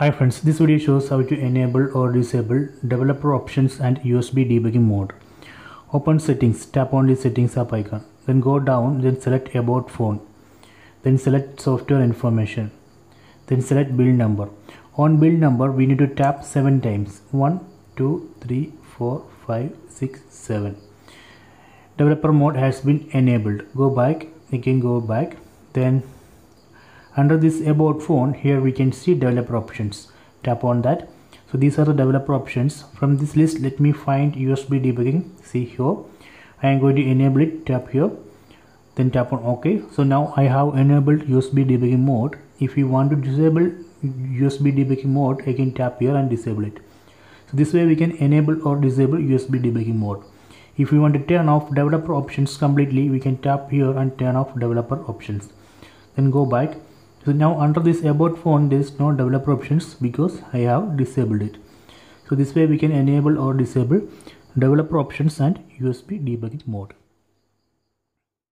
Hi friends, this video shows how to enable or disable developer options and USB debugging mode. Open settings, tap on the settings app icon. Then go down, then select about phone. Then select software information. Then select build number. On build number, we need to tap 7 times. 1, 2, 3, 4, 5, 6, 7. Developer mode has been enabled. Go back, again go back. Then under this about phone here we can see developer options. Tap on that. So these are the developer options. From this list let me find usb debugging. See here. I am going to enable it. Tap here. Then tap on ok. So now i have enabled usb debugging mode. If you want to disable usb debugging mode I can tap here and disable it. So this way we can enable or disable usb debugging mode. If we want to turn off developer options completely we can tap here and turn off developer options. Then go back so now under this about phone there is no developer options because I have disabled it. So this way we can enable or disable developer options and USB debugging mode